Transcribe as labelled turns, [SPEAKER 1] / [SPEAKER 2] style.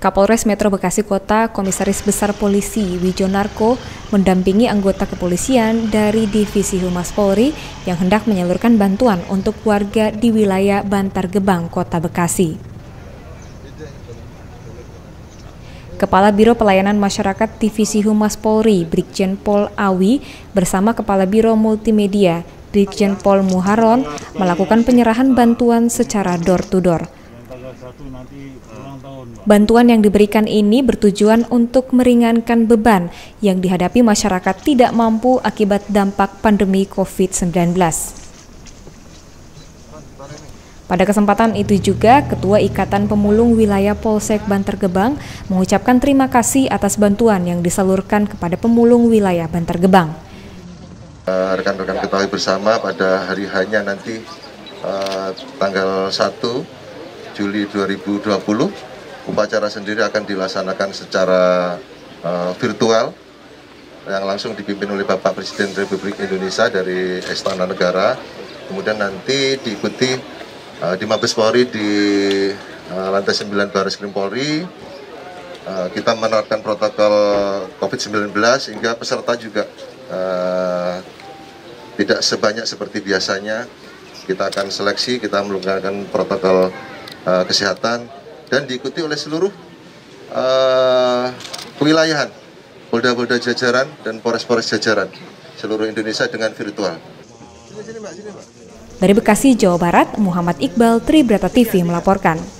[SPEAKER 1] Kapolres Metro Bekasi Kota, Komisaris Besar Polisi Wijonarko mendampingi anggota kepolisian dari Divisi Humas Polri yang hendak menyalurkan bantuan untuk warga di wilayah Bantar Gebang, Kota Bekasi. Kepala Biro Pelayanan Masyarakat Divisi Humas Polri, Brigjen Pol Awi, bersama Kepala Biro Multimedia, Brigjen Pol Muharon, melakukan penyerahan bantuan secara door-to-door. -door. Bantuan yang diberikan ini bertujuan untuk meringankan beban yang dihadapi masyarakat tidak mampu akibat dampak pandemi COVID-19. Pada kesempatan itu juga, Ketua Ikatan Pemulung Wilayah Polsek Bantar Gebang mengucapkan terima kasih atas bantuan yang disalurkan kepada pemulung wilayah Bantar Gebang.
[SPEAKER 2] Eh, rekan-rekan ketahui bersama pada hari hanya nanti uh, tanggal 1 Juli 2020 upacara sendiri akan dilaksanakan secara uh, virtual yang langsung dipimpin oleh Bapak Presiden Republik Indonesia dari Istana Negara. Kemudian nanti diikuti uh, di Mabes Polri di uh, lantai 9 Baris Krim Polri. Uh, kita menerapkan protokol COVID-19 sehingga peserta juga uh, tidak sebanyak seperti biasanya. Kita akan seleksi, kita melakukan protokol uh, kesehatan dan diikuti oleh seluruh uh, kewilayahan Polda-Polda jajaran dan Polres-Polres jajaran seluruh Indonesia dengan virtual.
[SPEAKER 1] Dari Bekasi, Jawa Barat, Muhammad Iqbal, Tribrata TV melaporkan.